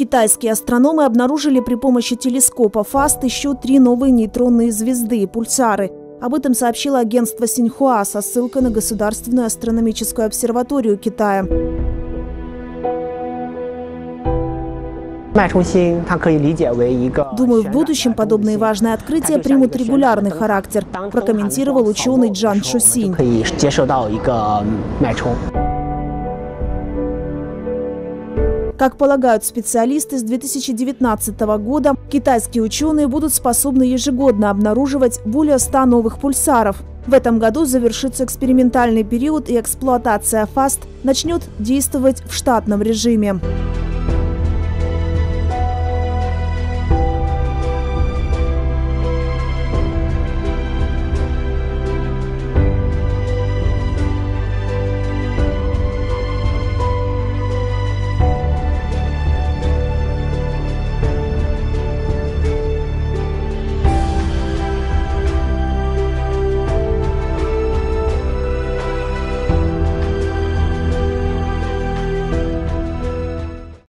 Китайские астрономы обнаружили при помощи телескопа ФАСТ еще три новые нейтронные звезды – пульсары. Об этом сообщило агентство Синьхуа со ссылкой на Государственную астрономическую обсерваторию Китая. Думаю, в будущем подобные важные открытия примут регулярный характер, прокомментировал ученый Джан Шусинь. Как полагают специалисты, с 2019 года китайские ученые будут способны ежегодно обнаруживать более 100 новых пульсаров. В этом году завершится экспериментальный период и эксплуатация ФАСТ начнет действовать в штатном режиме.